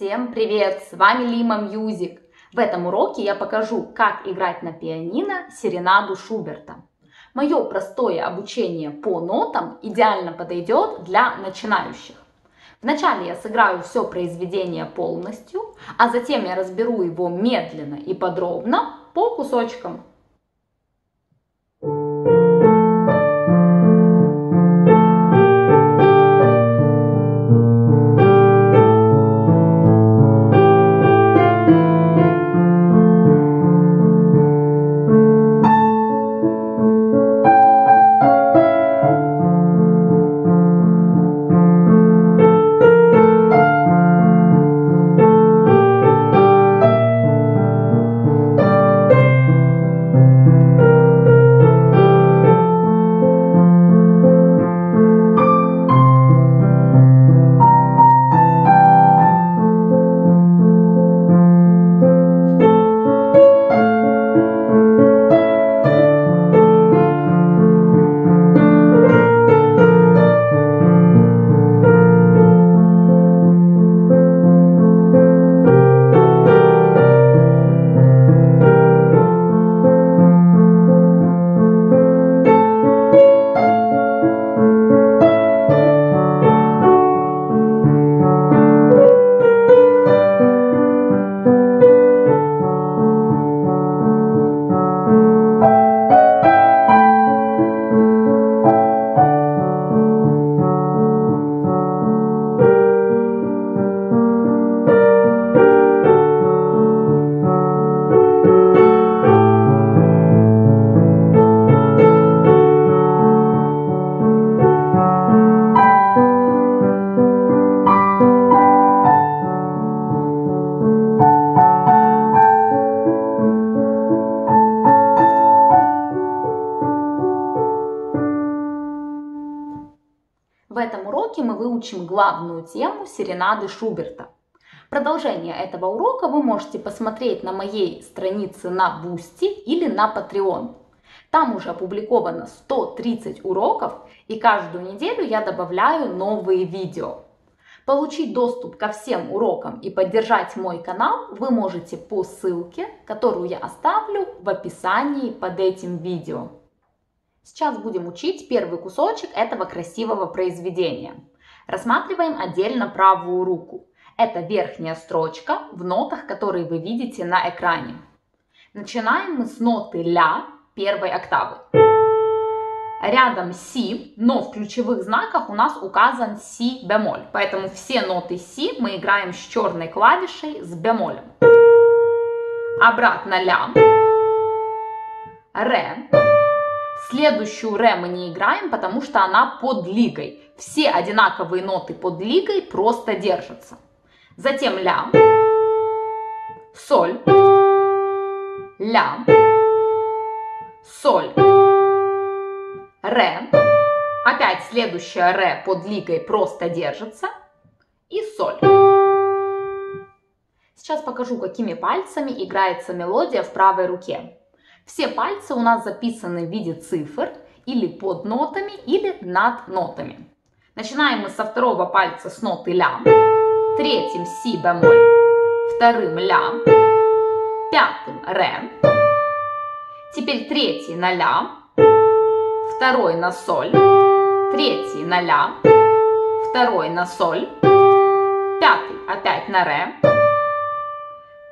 Всем привет! С вами Лима Music. В этом уроке я покажу, как играть на пианино серенаду Шуберта. Мое простое обучение по нотам идеально подойдет для начинающих. Вначале я сыграю все произведение полностью, а затем я разберу его медленно и подробно по кусочкам. Главную тему серенады Шуберта. Продолжение этого урока вы можете посмотреть на моей странице на Boosty или на Patreon. Там уже опубликовано 130 уроков, и каждую неделю я добавляю новые видео. Получить доступ ко всем урокам и поддержать мой канал вы можете по ссылке, которую я оставлю в описании под этим видео. Сейчас будем учить первый кусочек этого красивого произведения. Рассматриваем отдельно правую руку. Это верхняя строчка в нотах, которые вы видите на экране. Начинаем мы с ноты ля первой октавы. Рядом си, но в ключевых знаках у нас указан си бемоль. Поэтому все ноты си мы играем с черной клавишей с бемолем. Обратно ля. Ре. Следующую ре мы не играем, потому что она под лигой. Все одинаковые ноты под лигой просто держатся. Затем ля, соль, ля, соль, ре. Опять следующая ре под лигой просто держится. И соль. Сейчас покажу, какими пальцами играется мелодия в правой руке. Все пальцы у нас записаны в виде цифр или под нотами, или над нотами. Начинаем мы со второго пальца с ноты ля, третьим си бемоль, вторым ля, пятым ре. Теперь третий на ля, второй на соль, третий на ля, второй на соль, пятый опять на ре,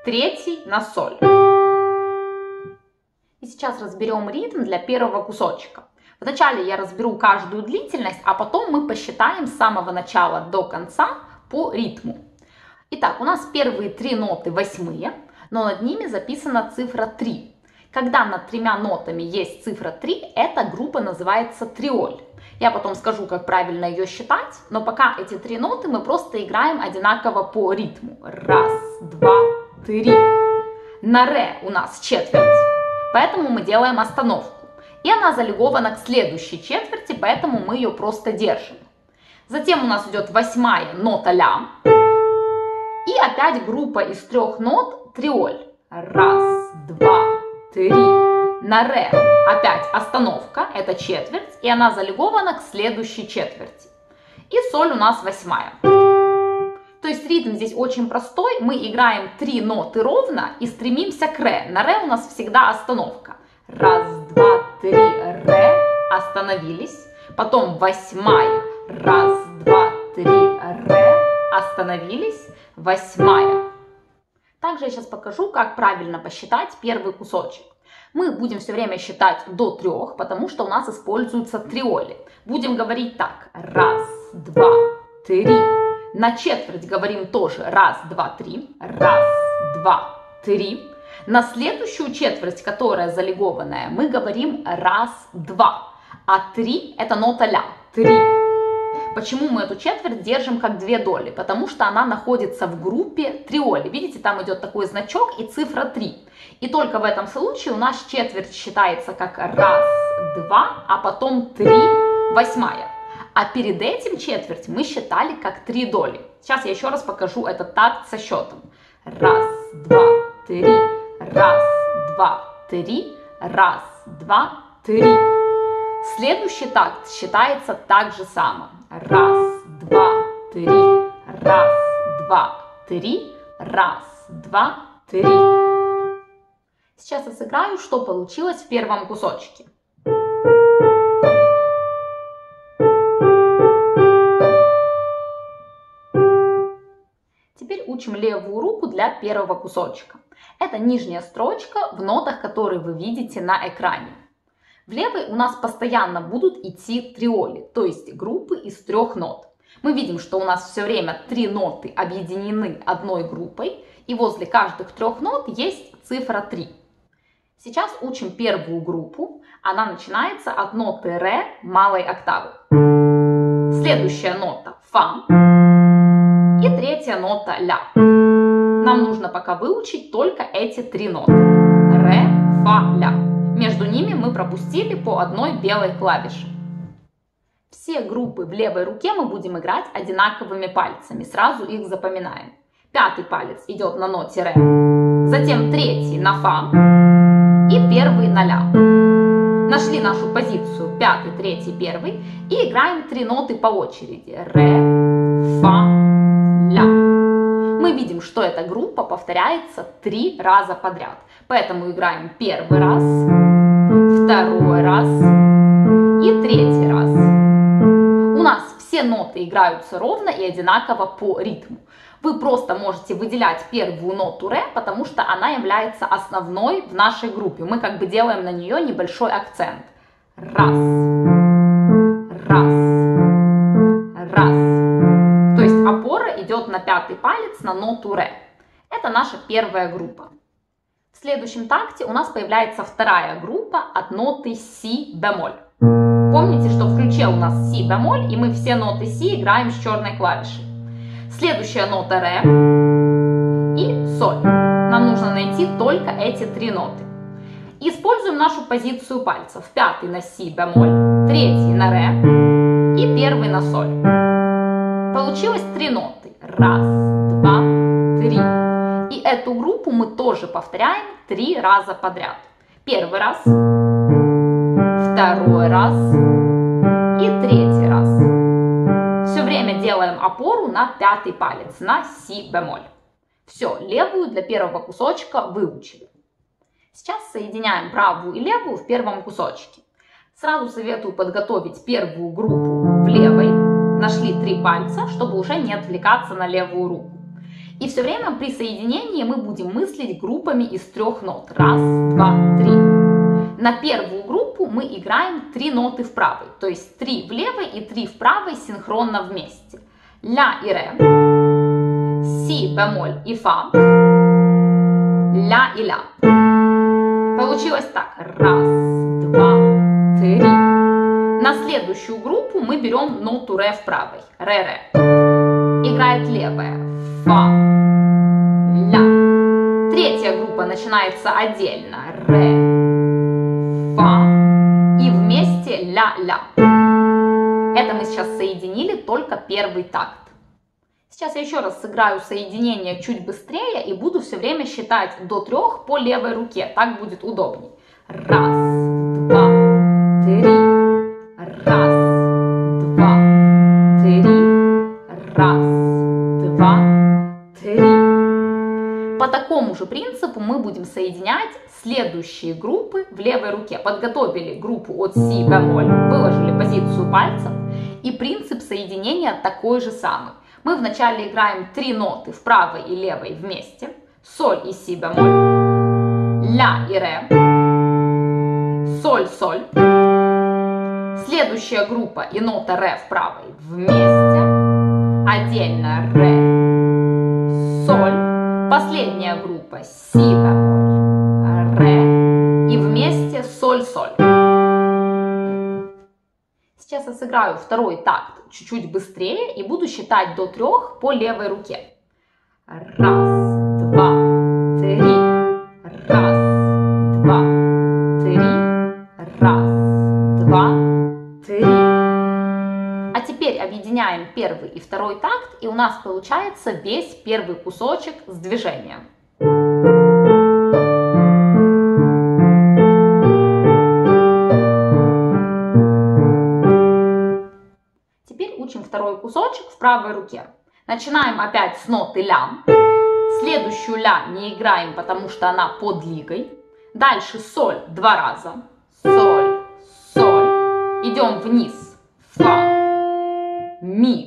третий на соль. Сейчас разберем ритм для первого кусочка. Вначале я разберу каждую длительность, а потом мы посчитаем с самого начала до конца по ритму. Итак, у нас первые три ноты восьмые, но над ними записана цифра 3. Когда над тремя нотами есть цифра 3, эта группа называется триоль. Я потом скажу, как правильно ее считать, но пока эти три ноты мы просто играем одинаково по ритму. Раз, два, три. На ре у нас четверть. Поэтому мы делаем остановку. И она залегована к следующей четверти, поэтому мы ее просто держим. Затем у нас идет восьмая нота ля. И опять группа из трех нот триоль. Раз, два, три. На ре опять остановка, это четверть, и она залегована к следующей четверти. И соль у нас восьмая. То есть ритм здесь очень простой. Мы играем три ноты ровно и стремимся к ре. На ре у нас всегда остановка. Раз, два, три, ре. Остановились. Потом восьмая. Раз, два, три, ре. Остановились. Восьмая. Также я сейчас покажу, как правильно посчитать первый кусочек. Мы будем все время считать до трех, потому что у нас используются триоли. Будем говорить так. Раз, два, три. На четверть говорим тоже раз, два, три. Раз, два, три. На следующую четверть, которая залегованная, мы говорим раз, два. А три это нота ля. Три. Почему мы эту четверть держим как две доли? Потому что она находится в группе триоли. Видите, там идет такой значок и цифра 3. И только в этом случае у нас четверть считается как раз, два, а потом три, восьмая. А перед этим четверть мы считали как три доли. Сейчас я еще раз покажу этот такт со счетом. Раз, два, три, раз, два, три, раз, два, три. Следующий такт считается так же само. Раз, два, три, раз, два, три, раз, два, три. Сейчас я сыграю, что получилось в первом кусочке. Теперь учим левую руку для первого кусочка. Это нижняя строчка в нотах, которые вы видите на экране. В левой у нас постоянно будут идти триоли, то есть группы из трех нот. Мы видим, что у нас все время три ноты объединены одной группой, и возле каждых трех нот есть цифра 3. Сейчас учим первую группу. Она начинается от ноты ре малой октавы. Следующая нота фа. И третья нота ля. Нам нужно пока выучить только эти три ноты. Ре, фа, ля. Между ними мы пропустили по одной белой клавише. Все группы в левой руке мы будем играть одинаковыми пальцами. Сразу их запоминаем. Пятый палец идет на ноте ре. Затем третий на фа и первый на ля. Нашли нашу позицию пятый, третий, первый и играем три ноты по очереди. Ре, фа, ля. Мы видим, что эта группа повторяется три раза подряд. Поэтому играем первый раз, второй раз и третий раз. У нас все ноты играются ровно и одинаково по ритму. Вы просто можете выделять первую ноту ре, потому что она является основной в нашей группе. Мы как бы делаем на нее небольшой акцент. Раз, раз, раз. На пятый палец на ноту ре. Это наша первая группа. В следующем такте у нас появляется вторая группа от ноты си бемоль. Помните, что в ключе у нас си бемоль, и мы все ноты си играем с черной клавишей. Следующая нота ре и соль. Нам нужно найти только эти три ноты. Используем нашу позицию пальцев. Пятый на си бемоль, третий на ре и первый на соль. Получилось три ноты. Раз, два, три. И эту группу мы тоже повторяем три раза подряд. Первый раз, второй раз и третий раз время делаем опору на пятый палец, на си бемоль. Все, левую для первого кусочка выучили. Сейчас соединяем правую и левую в первом кусочке. Сразу советую подготовить первую группу в левой. Нашли три пальца, чтобы уже не отвлекаться на левую руку. И все время при соединении мы будем мыслить группами из трех нот. Раз, два, три. На первую группу мы играем три ноты в правой, то есть три в левой и три в правой синхронно вместе. Ля и ре, си бемоль и фа, ля и ля. Получилось так. Раз, два, три. На следующую группу мы берем ноту ре в правой. Ре-ре. Играет левая. Фа, ля. Третья группа начинается отдельно. Ре, ля-ля. Это мы сейчас соединили только первый такт. Сейчас я еще раз сыграю соединение чуть быстрее и буду все время считать до трех по левой руке. Так будет удобней. Раз, же принципу мы будем соединять следующие группы в левой руке. Подготовили группу от си бемоль, выложили позицию пальцев, и принцип соединения такой же самый. Мы вначале играем три ноты в правой и левой вместе. Соль и си бемоль, ля и ре, соль, соль. Следующая группа и нота ре в правой вместе. Отдельно ре, соль. Последняя группа си бемоль, ре. И вместе соль, соль. Сейчас я сыграю второй такт чуть-чуть быстрее и буду считать до трех по левой руке. Раз, два, три. Раз, два, три. Раз, два, три. А теперь объединяем первый и второй такт, и у нас получается весь первый кусочек с движением. Второй кусочек в правой руке. Начинаем опять с ноты ля. Следующую ля не играем, потому что она под лигой. Дальше соль два раза. Соль, соль. Идем вниз. Фа, ми.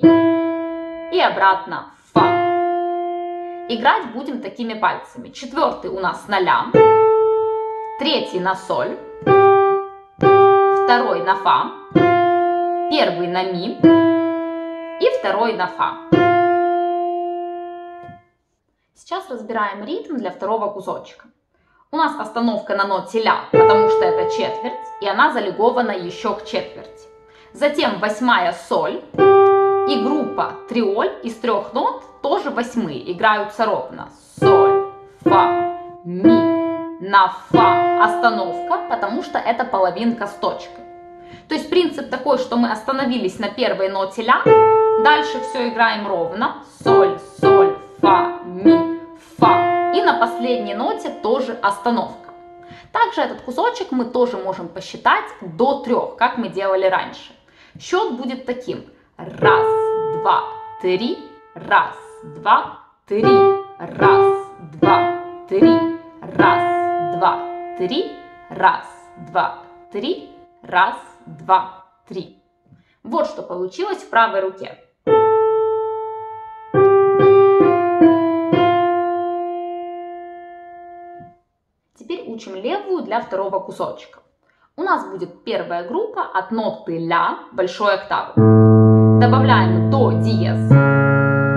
И обратно фа. Играть будем такими пальцами. Четвертый у нас на ля. Третий на соль. Второй на фа. Первый на ми и второй на фа. Сейчас разбираем ритм для второго кусочка. У нас остановка на ноте ля, потому что это четверть, и она залегована еще к четверти. Затем восьмая соль и группа триоль из трех нот, тоже восьмые, играются ровно. Соль, фа, ми, на фа остановка, потому что это половинка с точкой. То есть принцип такой, что мы остановились на первой ноте ля, Дальше все играем ровно. Соль, соль, фа, ми, фа. И на последней ноте тоже остановка. Также этот кусочек мы тоже можем посчитать до трех, как мы делали раньше. Счет будет таким. Раз, два, три, раз, два, три, раз, два, три, раз, два, три, раз, два, три, раз, два, три. Вот что получилось в правой руке. Теперь учим левую для второго кусочка. У нас будет первая группа от ноты ля большой октавы. Добавляем до диез.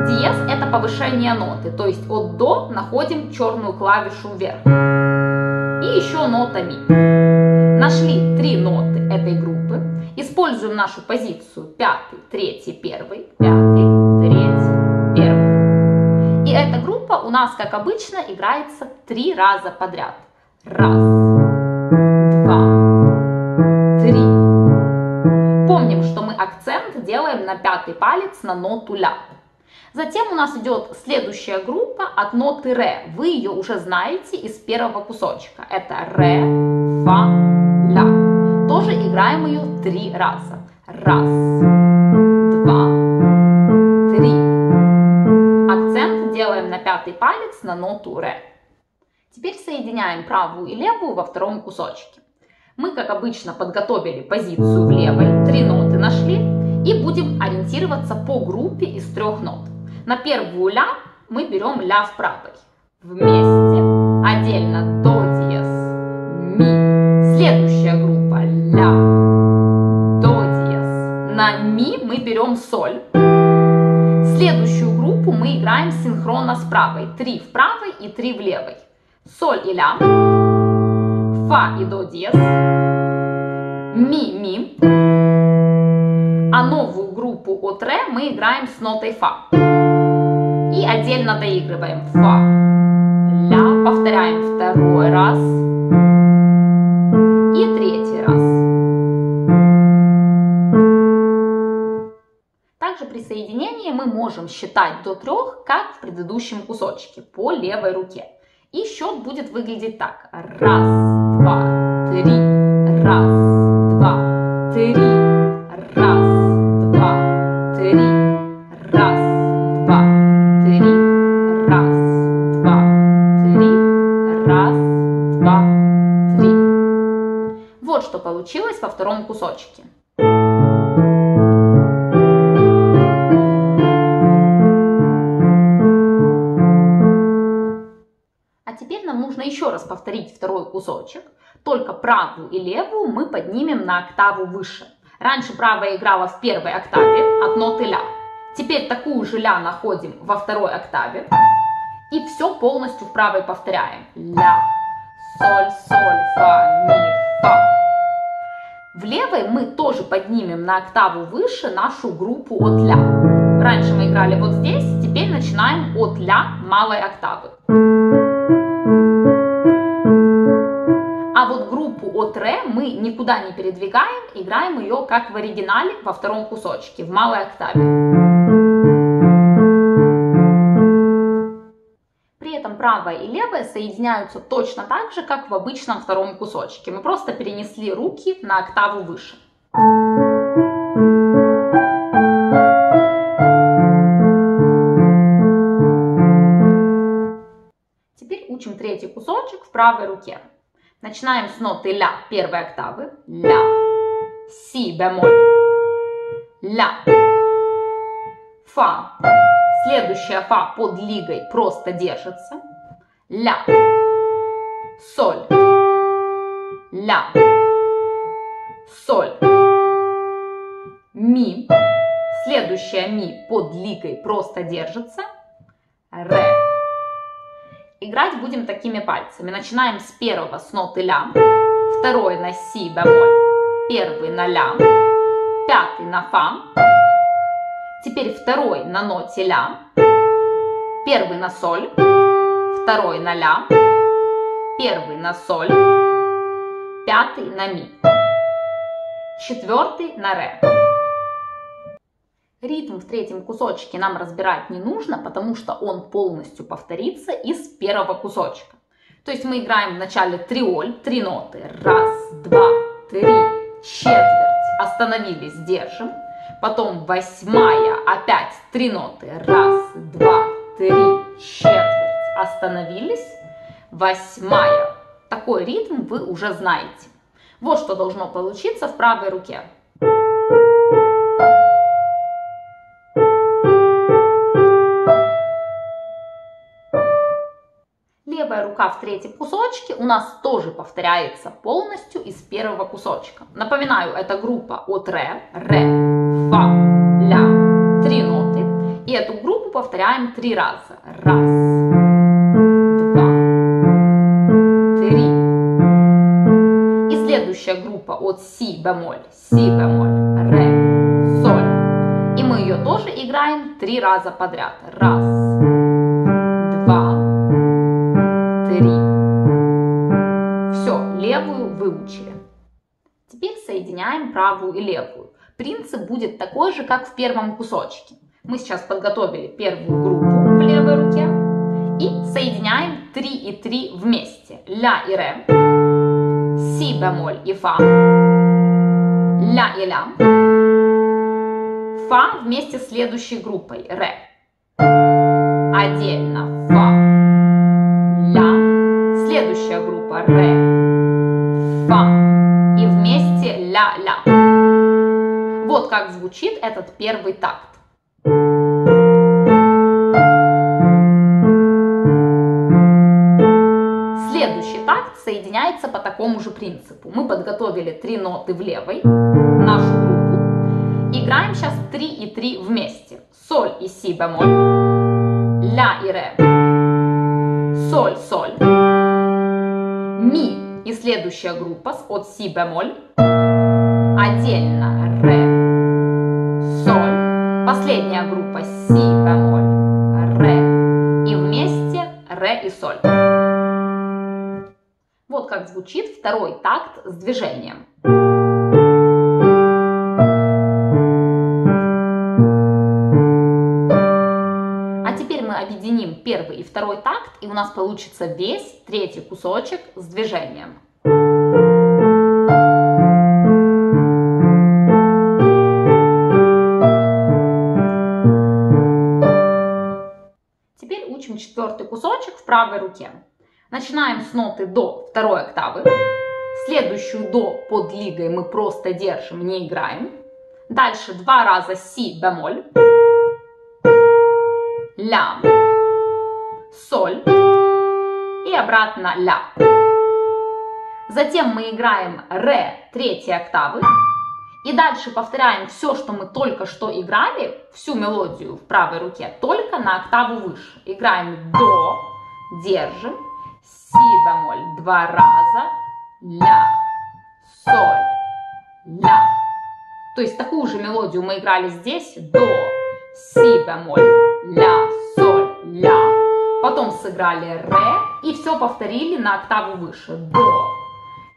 Диез это повышение ноты, то есть от до находим черную клавишу вверх. И еще нота ми. Нашли три ноты этой группы. Используем нашу позицию пятый, третий, первый, пятый, третий, первый. И эта группа у нас, как обычно, играется три раза подряд. Раз, два, три. Помним, что мы акцент делаем на пятый палец на ноту ля. Затем у нас идет следующая группа от ноты ре. Вы ее уже знаете из первого кусочка. Это ре, фа, играем ее три раза. Раз, два, три. Акцент делаем на пятый палец на ноту ре. Теперь соединяем правую и левую во втором кусочке. Мы, как обычно, подготовили позицию в левой, три ноты нашли и будем ориентироваться по группе из трех нот. На первую ля мы берем ля в правой. Вместе, отдельно до диез, ми. Следующая группа берем соль. Следующую группу мы играем синхронно с правой. Три в правой и три в левой соль и ля, фа и до диез, ми, ми. А новую группу от ре мы играем с нотой фа. И отдельно доигрываем фа, ля, повторяем второй раз соединения мы можем считать до трех, как в предыдущем кусочке, по левой руке. И счет будет выглядеть так. Раз, два, три. Раз, два, три. Раз, два, три. Раз, два, три. Раз, два, три. Раз, два, три. Вот что получилось во втором кусочке. Кусочек, только правую и левую мы поднимем на октаву выше. Раньше правая играла в первой октаве от ноты ля. Теперь такую же ля находим во второй октаве. И все полностью в правой повторяем. Ля, соль, соль, фа, ми, фа. В левой мы тоже поднимем на октаву выше нашу группу от ля. Раньше мы играли вот здесь, теперь начинаем от ля малой октавы. От ре мы никуда не передвигаем, играем ее как в оригинале во втором кусочке, в малой октаве. При этом правая и левая соединяются точно так же, как в обычном втором кусочке. Мы просто перенесли руки на октаву выше. Теперь учим третий кусочек в правой руке. Начинаем с ноты ля первой октавы. Ля. Си бемоль. Ля. Фа. Следующая фа под лигой просто держится. Ля. Соль. Ля. Соль. Ми. Следующая ми под лигой просто держится. Ре. Играть будем такими пальцами. Начинаем с первого с ноты ля, второй на си бемоль, первый на ля, пятый на фа, теперь второй на ноте ля, первый на соль, второй на ля, первый на соль, пятый на ми, четвертый на ре. Ритм в третьем кусочке нам разбирать не нужно, потому что он полностью повторится из первого кусочка. То есть мы играем вначале триоль, три ноты. Раз, два, три, четверть. Остановились, держим. Потом восьмая, опять три ноты. Раз, два, три, четверть. Остановились. Восьмая. Такой ритм вы уже знаете. Вот что должно получиться в правой руке. Левая рука в третьем кусочке у нас тоже повторяется полностью из первого кусочка. Напоминаю, это группа от ре, ре, фа, ля, три ноты. И эту группу повторяем три раза. Раз, два, три. И следующая группа от си бемоль, си бемоль, ре, соль. И мы ее тоже играем три раза подряд. Раз, выучили. Теперь соединяем правую и левую. Принцип будет такой же, как в первом кусочке. Мы сейчас подготовили первую группу в левой руке и соединяем 3 и 3 вместе. Ля и ре, си бемоль и фа, ля и ля, фа вместе с следующей группой ре. Отдельно фа, ля, следующая группа ре, ля-ля. Вот как звучит этот первый такт. Следующий такт соединяется по такому же принципу. Мы подготовили три ноты в левой, нашу группу. Играем сейчас 3 и 3 вместе. Соль и си бемоль, ля и ре, соль, соль, ми и следующая группа от си бемоль. Отдельно ре, соль. Последняя группа си бемоль, ре. И вместе ре и соль. Вот как звучит второй такт с движением. объединим первый и второй такт, и у нас получится весь третий кусочек с движением. Правой руке. Начинаем с ноты до второй октавы. Следующую до под лигой мы просто держим, не играем. Дальше два раза си бемоль. Ля. Соль. И обратно ля. Затем мы играем ре третьей октавы. И дальше повторяем все, что мы только что играли, всю мелодию в правой руке, только на октаву выше. Играем до, держим, си бемоль два раза, ля, соль, ля. То есть такую же мелодию мы играли здесь, до, си бемоль, ля, соль, ля. Потом сыграли ре и все повторили на октаву выше, до,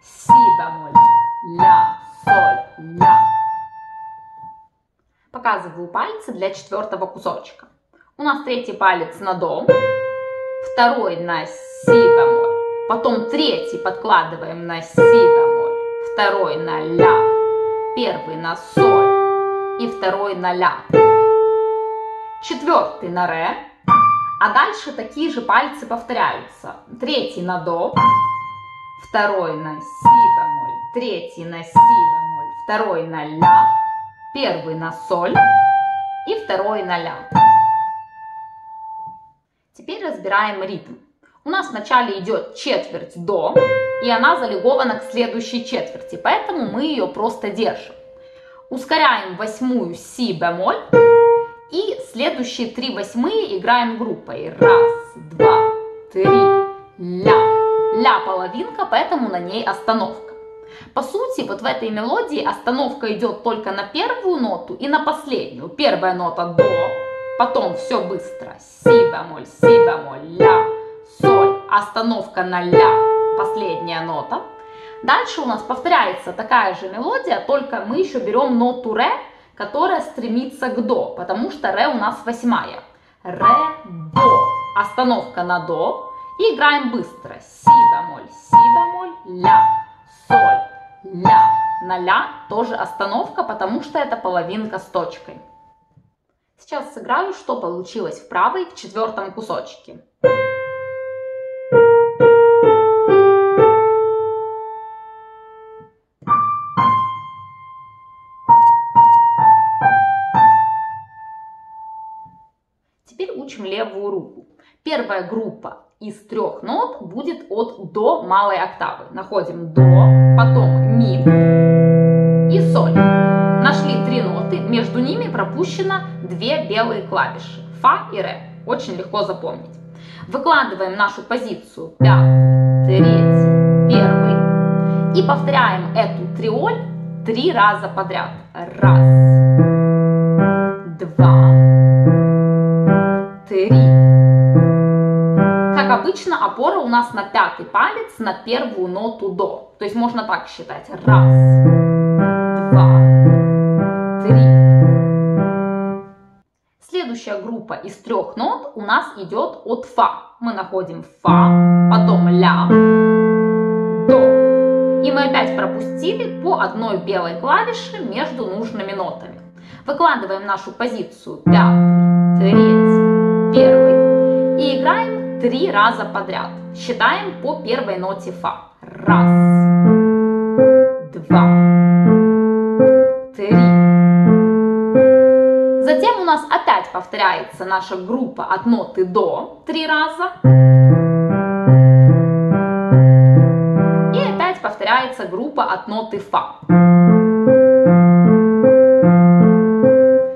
си бемоль, ля, соль, ля. Показываю пальцы для четвертого кусочка. У нас третий палец на до, второй на си бемоль, потом третий подкладываем на си бемоль, второй на ля, первый на соль и второй на ля. Четвертый на ре, а дальше такие же пальцы повторяются. Третий на до, второй на си бемоль, третий на си бемоль, второй на ля, первый на соль и второй на ля. Разбираем ритм. У нас вначале идет четверть до, и она залегована к следующей четверти, поэтому мы ее просто держим. Ускоряем восьмую си бемоль, и следующие три восьмые играем группой. Раз, два, три, ля. Ля половинка, поэтому на ней остановка. По сути, вот в этой мелодии остановка идет только на первую ноту и на последнюю. Первая нота до, потом все быстро. Си бемоль, си бемоль, ля, соль, остановка на ля, последняя нота. Дальше у нас повторяется такая же мелодия, только мы еще берем ноту ре, которая стремится к до, потому что ре у нас восьмая. Ре, до, остановка на до, и играем быстро. Си бемоль, си бемоль, ля, соль, ля. На ля тоже остановка, потому что это половинка с точкой. Сейчас сыграю, что получилось в правой в четвертом кусочке. Теперь учим левую руку. Первая группа из трех нот будет от до малой октавы. Находим до, потом ми и соль. Нашли три ноты, между ними пропущено две белые клавиши фа и ре. Очень легко запомнить. Выкладываем нашу позицию пятый, третий, первый и повторяем эту триоль три раза подряд. Раз, два, три. Как обычно, опора у нас на пятый палец, на первую ноту до. То есть можно так считать. Раз, Группа из трех нот у нас идет от фа. Мы находим фа, потом ля, до. И мы опять пропустили по одной белой клавише между нужными нотами. Выкладываем нашу позицию пятый, третий, первый и играем три раза подряд. Считаем по первой ноте фа. Раз, два, опять повторяется наша группа от ноты до три раза. И опять повторяется группа от ноты фа.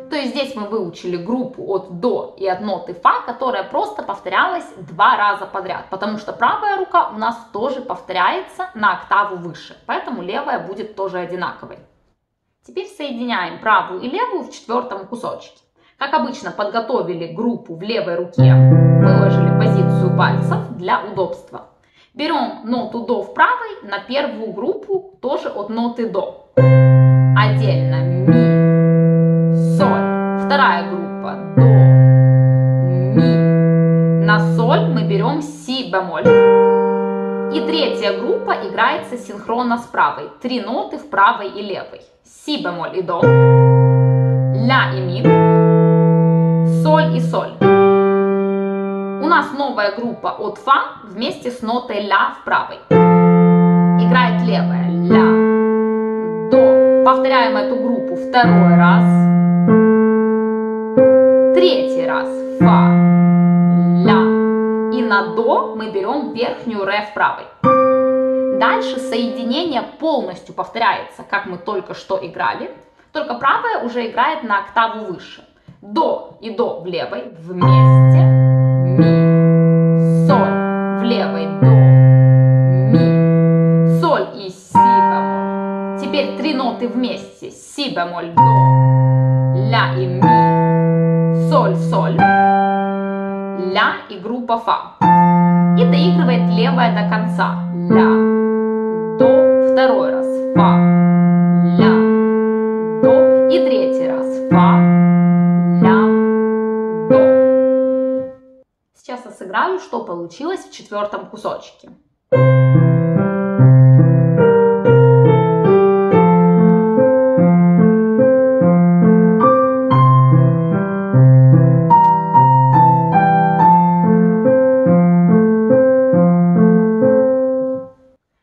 То есть здесь мы выучили группу от до и от ноты фа, которая просто повторялась два раза подряд, потому что правая рука у нас тоже повторяется на октаву выше, поэтому левая будет тоже одинаковой. Теперь соединяем правую и левую в четвертом кусочке. Как обычно, подготовили группу в левой руке, выложили позицию пальцев для удобства. Берем ноту до в правой на первую группу, тоже от ноты до. Отдельно ми, соль. Вторая группа до, ми. На соль мы берем си бемоль. И третья группа играется синхронно с правой. Три ноты в правой и левой. Си бемоль и до, ля и ми, соль и соль. У нас новая группа от фа вместе с нотой ля в правой. играет левая. Ля, до. Повторяем эту группу второй раз. Третий раз. Фа, ля. И на до мы берем верхнюю ре в правой. Дальше соединение полностью повторяется, как мы только что играли, только правая уже играет на октаву выше. До и до в левой вместе, ми, соль в левой, до, ми, соль и си бемоль. Теперь три ноты вместе, си бемоль, до, ля и ми, соль, соль, ля и группа фа. И доигрывает левая до конца, ля, сыграю, что получилось в четвертом кусочке.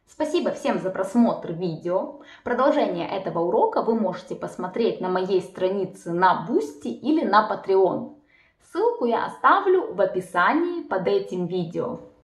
Спасибо всем за просмотр видео. Продолжение этого урока вы можете посмотреть на моей странице на Boosty или на Patreon. Ссылку я оставлю в описании под этим видео.